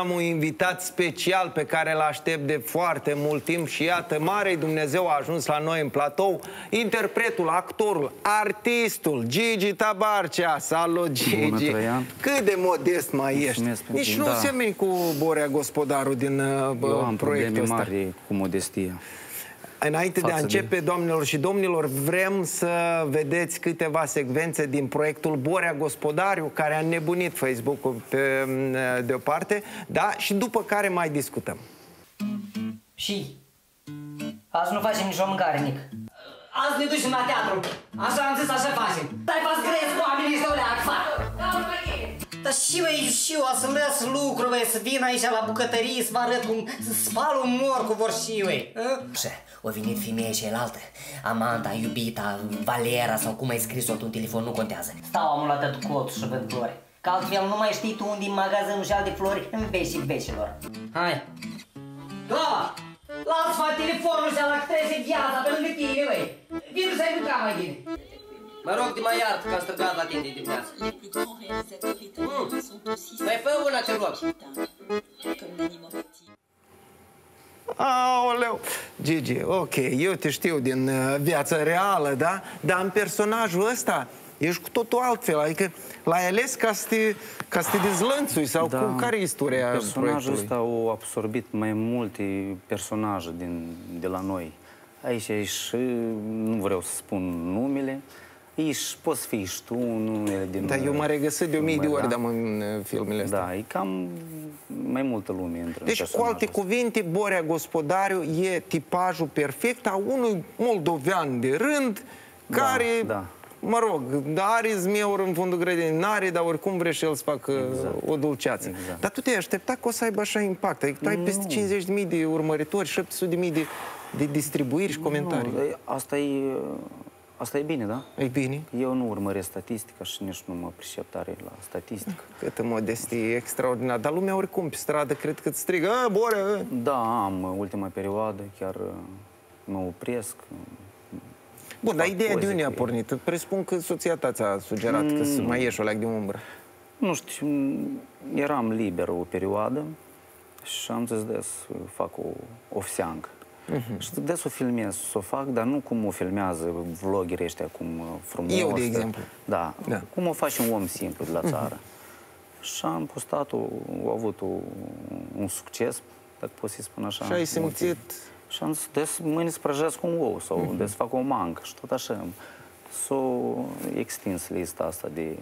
Am un invitat special pe care îl aștept de foarte mult timp și iată, Marei Dumnezeu a ajuns la noi în platou, interpretul, actorul, artistul, Gigi Tabarcea. Salut, Gigi! Bună, Cât de modest mai ești! Nici nu da. semeni cu Borea Gospodaru din uh, Eu am proiectul ăsta. mari cu modestie. Înainte de a începe, de... doamnelor și domnilor, vrem să vedeți câteva secvențe din proiectul Borea Gospodariu, care a nebunit Facebook-ul pe de o parte, da? Și după care mai discutăm. Și? Azi nu facem nicio mâncare, Nic. Azi ne ducem la teatru. Așa am zis, așa facem. Și eu, și eu, să-mi las lucru, băi, să vin aici la bucătărie, să vă arăt cum să spal un mor cu vor și eu, Așa, o venit femeia cealaltă, Amanda, iubita, Valera sau cum ai scris-o tu în telefon, nu contează. Stau amul la tăt colț și văd flori. Că altfel nu mai știi tu unde în magazinul și de flori în vecii vecilor. Hai! Glava! Lasă-mă telefonul ăsta la trece viața pe lângă tine, băi! Vino să-i mânca mai bine! Mă rog, te mai iart că am străgat la tine de dimineață. Mm. Mai fă una, te rog. Aoleu! Gigi, ok, eu te știu din uh, viața reală, da? Dar în personajul ăsta ești cu totul altfel, adică l-ai ales ca să te, ca să te dezlănțui sau da, cum, care e istoria Personajul ăsta au absorbit mai multe personaje din, de la noi. Aici e și, nu vreau să spun numele, Ești, poți fi și tu unele din... Dar eu m-am regăsit de o mii de ori da. în uh, filmele astea. Da, e cam mai multă lume între Deci, cu alte cuvinte, Borea Gospodariu e tipajul perfect a unui moldovean de rând da, care... Da. Mă rog, are zmeuri în fundul grădinii, n-are, dar oricum vrea și el să facă exact. o dulceață. Exact. Dar tu te-ai așteptat că o să aibă așa impact. Adică tu ai peste 50.000 de urmăritori, 700.000 de, de distribuiri și comentarii. Nu, asta e Asta e bine, da? E bine. Eu nu urmăresc statistica și nici nu mă pricep tare la statistică. Câtă modestie extraordinar. Dar lumea oricum pe stradă cred că îți strigă, a, Bore! Da, am ultima perioadă, chiar mă opresc. Bun, dar ideea de unde a pornit? Presupun că soția ta ți-a sugerat mm. că să mai ieși o leac de umbră. Nu știu, eram liber o perioadă și am zis de să fac o ofseangă. Uh-huh. Și des o filmez, să o fac, dar nu cum o filmează vloggerii ăștia, cum uh, frumos. Eu, de exemplu. Da, da. cum o face un om simplu de la mhm. țară. Uh-huh. Și am postat-o, au avut o, un succes, dacă pot să spun așa. Și ai simțit... Și am zis, des mâine să prăjesc un ou sau uh-huh. des fac o mancă și tot așa. S-o extins lista asta de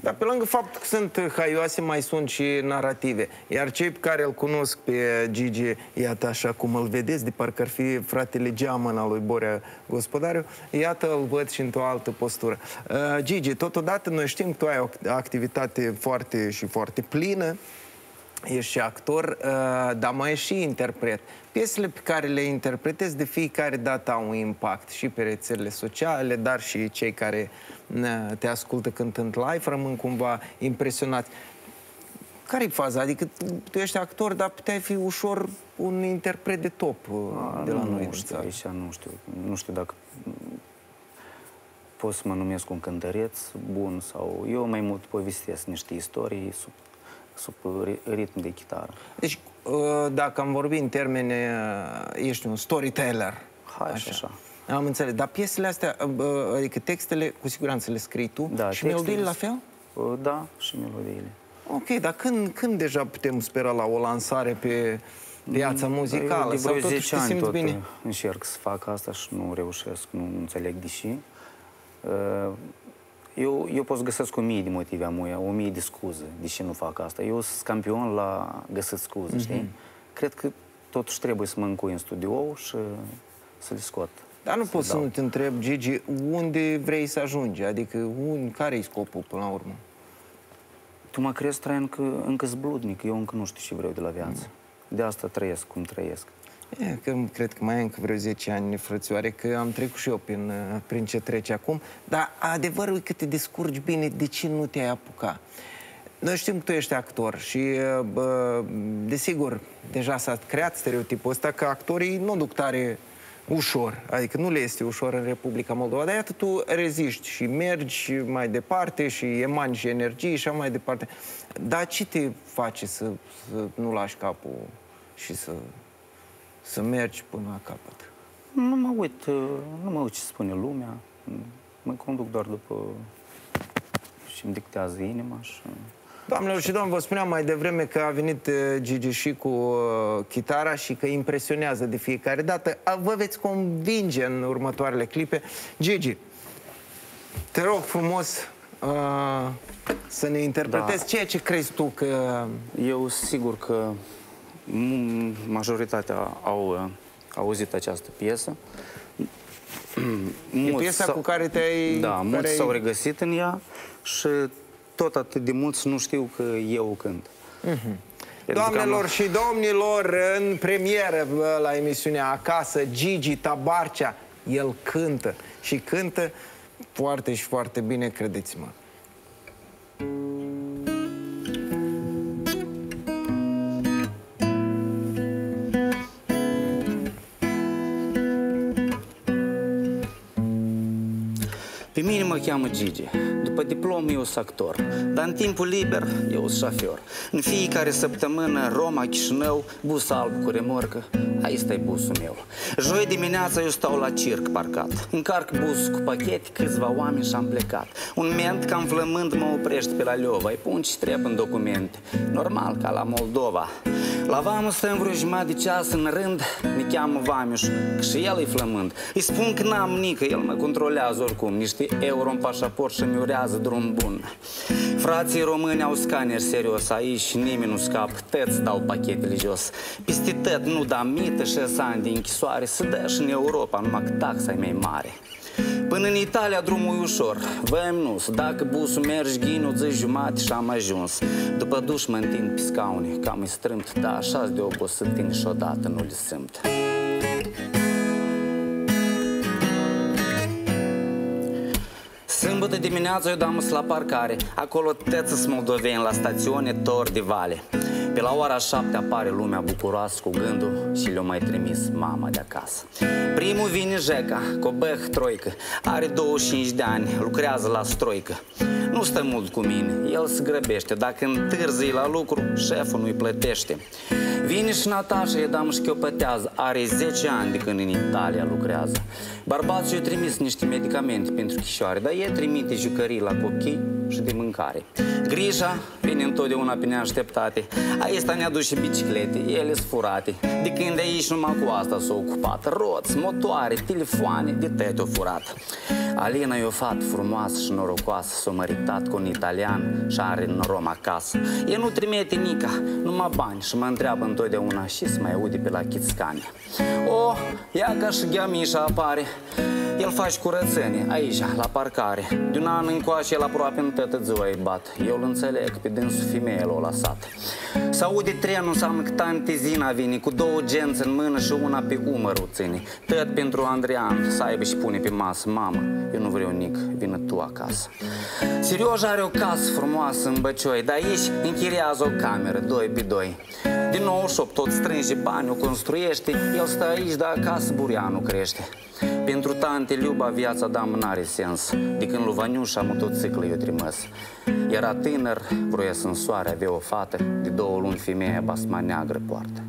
dar pe lângă faptul că sunt haioase, mai sunt și narrative. Iar cei pe care îl cunosc pe Gigi, iată așa cum îl vedeți, de parcă ar fi fratele geamăn al lui Borea Gospodariu, iată îl văd și într-o altă postură. Uh, Gigi, totodată noi știm că tu ai o activitate foarte și foarte plină, ești și actor, uh, dar mai ești și interpret. Piesele pe care le interpretezi de fiecare dată au un impact și pe rețelele sociale, dar și cei care te ascultă cântând live rămân cumva impresionați. Care e faza? Adică tu ești actor, dar puteai fi ușor un interpret de top uh, A, de la nu noi. Nu știu, aici nu știu. Nu știu dacă pot să mă numesc un cântăreț bun sau... Eu mai mult povestesc niște istorii sub sub ritm de chitară. Deci, uh, dacă am vorbit în termene, uh, ești un storyteller. Hai, așa. așa. Am înțeles. Dar piesele astea, uh, adică textele, cu siguranță le scrii tu? Da, și melodiile la fel? Da, și melodiile. Ok, dar când, când deja putem spera la o lansare pe piața mm, muzicală? De vreo sau 10 ani tot bine? încerc să fac asta și nu reușesc, nu înțeleg de ce. Eu, eu pot să găsesc o mie de motive amuia, o mie de scuze de ce nu fac asta. Eu sunt campion la găsit scuze, mm-hmm. știi? Cred că totuși trebuie să mă încui în studio și să le scot. Dar nu pot să nu te întreb, Gigi, unde vrei să ajungi? Adică, un, care e scopul până la urmă? Tu mă crezi, Traian, că încă sunt bludnic. Eu încă nu știu ce vreau de la viață. Mm. De asta trăiesc cum trăiesc. E, că cred că mai e încă vreo 10 ani, frățioare, că am trecut și eu prin, uh, prin ce trece acum, dar adevărul e că te descurci bine, de ce nu te-ai apucat? Noi știm că tu ești actor și, uh, bă, desigur, deja s-a creat stereotipul ăsta că actorii nu duc tare ușor, adică nu le este ușor în Republica Moldova, dar iată tu reziști și mergi mai departe și emani și energie și așa mai departe. Dar ce te face să, să nu lași capul și să, să mergi până la capăt? Nu mă uit, uh, nu mă uit ce spune lumea, mă conduc doar după și îmi dictează inima și... Doamnelor și domnilor, vă spuneam mai devreme că a venit uh, Gigi și cu uh, chitara și că impresionează de fiecare dată. Vă veți convinge în următoarele clipe. Gigi, te rog frumos uh, să ne interpretezi da. ceea ce crezi tu că... Eu sigur că majoritatea au uh, auzit această piesă. E piesa cu care te-ai... Da, mulți s-au regăsit în ea și tot atât de mulți nu știu că eu cânt. Uh-huh. Doamnelor am... și domnilor, în premieră la emisiunea Acasă, Gigi Tabarcea, el cântă și cântă foarte și foarte bine, credeți-mă. Pe mine mă cheamă Gigi. După diplom eu sunt actor, dar în timpul liber eu sunt șofer. În fiecare săptămână Roma, Chișinău, bus alb cu remorcă, aici e busul meu. Joi dimineața eu stau la circ parcat, încarc bus cu pachete, câțiva oameni și am plecat. Un ment cam flămând mă oprește pe la Leova, îi pun ce trebuie în documente. Normal, ca la Moldova. La vamă stăm vreo jumătate de ceas în rând, ne cheamă Vamiuș, că și el e flămând. Îi spun că n-am nică, el mă controlează oricum, niște euro în pașaport și mi urează drum bun. Frații români au scanner serios, aici nimeni nu scap, tăți dau pachetele jos. Peste tăt nu da mită și ani de închisoare, să dă și în Europa, numai că taxa e mai mare. Până în Italia drumul e ușor, văem nu, dacă busul mergi ghinu, zi jumate și am ajuns. După duș mă întind pe scaune, cam îi strâmt, dar așa de obosit niciodată nu le simt. Sâmbătă dimineața eu dam la parcare. Acolo tăță moldoveni la stațiune Tor de Vale Pe la ora șapte apare lumea bucuroasă cu gândul Și le-o mai trimis mama de acasă. Primul vine Jeca, cobăh troică. Are 25 de ani, lucrează la stroică. Nu stă mult cu mine, el se grăbește. Dacă întârzi la lucru, șeful nu-i plătește. Vine și Natasha, e dam șchiopătează. Are 10 ani de când în Italia lucrează. Bărbatul i-a trimis niște medicamente pentru chișoare Dar el trimite jucării la copii și de mâncare. Grija vine întotdeauna pe neașteptate. Aici ne aduce biciclete, ele sunt furate De când de aici numai cu asta s-a ocupat. Roți, motoare, telefoane, de tăi furat. Alina e o fată frumoasă și norocoasă S-a măritat cu un italian și are norom acasă. E nu trimite nica, numai bani Și mă întreabă întotdeauna și să mai aude pe la Chitscania O, ia ca și gheamișa apare el face curățenie. Aici, la parcare. De un an încoace, el aproape în tătă ziua îi bat. Eu îl înțeleg, pe dânsul femeie l-a lăsat Să aude trenul, înseamnă că tante Zina vine Cu două genți în mână și una pe umărul ține. Tot pentru Andrian să aibă și pune pe masă. Mamă, eu nu vreau nic, vină tu acasă. Serios are o casă frumoasă în Băcioi Dar aici închiriază o cameră, doi pe doi Din nou șop tot strânge bani, o construiește. El stă aici, dar acasă burianul crește. Pentru tante Liuba viața dam n-are sens. De când lui Vaniușa motociclă eu trimis Era tânăr, vroia să soare, avea o fată. De două luni femeia basma neagră poartă.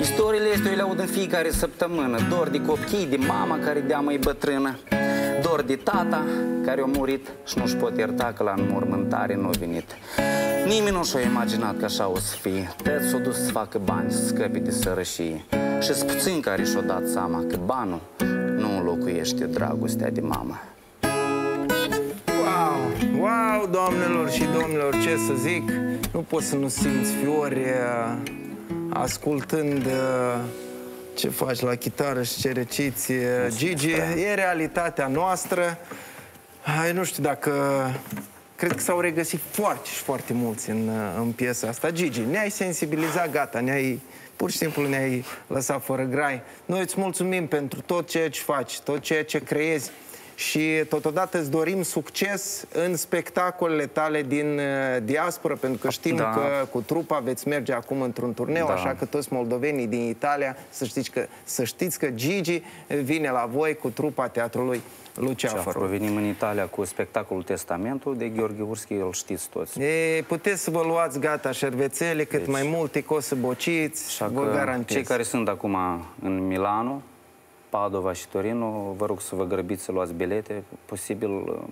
Istoriile astea eu le aud în fiecare săptămână. Dor de copii, de mama care de mai bătrână. Dor de tata care a murit și nu-și pot ierta că la înmormântare nu a venit Nimeni nu și-a imaginat că așa o să fie Tăți s-a dus să facă bani, să scăpe de sărășie și sunt puțini care și-au dat seama că banul nu înlocuiește dragostea de mamă. Wow! Wow, doamnelor și domnilor, ce să zic? Nu poți să nu simți fiori uh, ascultând uh, ce faci la chitară și ce reciți. Uh, Gigi, e realitatea noastră. Eu nu știu dacă... Cred că s-au regăsit foarte și foarte mulți în, în piesa asta. Gigi, ne-ai sensibilizat, gata, ne-ai pur și simplu ne-ai lăsat fără grai. Noi îți mulțumim pentru tot ceea ce faci, tot ceea ce creezi și totodată îți dorim succes în spectacolele tale din uh, diaspora, pentru că știm Da. că cu trupa veți merge acum într-un turneu, Da. așa că toți moldovenii din Italia să știți că, să știți că Gigi vine la voi cu trupa teatrului Luceafărul. Provenim în Italia cu spectacolul Testamentul de Gheorghe Urschi, îl știți toți. E, puteți să vă luați gata șervețele, cât mai multe, că o să bociți, Așa vă că garantez. cei care sunt acum în Milano, Padova și Torino, vă rog să vă grăbiți să luați bilete, posibil,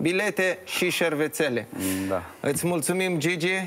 Bilete și șervețele. da. Îți mulțumim, Gigi.